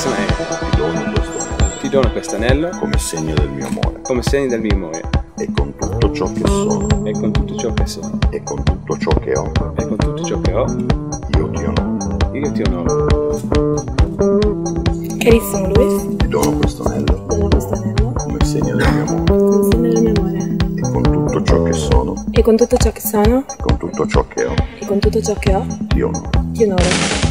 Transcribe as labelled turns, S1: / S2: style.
S1: bellissima è ti dono questo anello Ti dono questo anello.
S2: Come segno del mio amore.
S1: Come segno del mio amore.
S2: E con tutto ciò che sono
S1: e con tutto ciò che sono
S2: e con tutto ciò che ho.
S1: E con tutto ciò che ho.
S2: Io ti onoro.
S1: io ti onoro.
S3: Carissimo Luis,
S2: Ti dono questo anello.
S3: Ti dono questo anello.
S2: Come segno del mio amore.
S3: Come segno del mio amore.
S2: E con tutto ciò che sono.
S3: E con tutto ciò che sono.
S2: E con tutto ciò che ho.
S3: E con tutto ciò che ho.
S2: Ti onoro.
S3: ti onoro.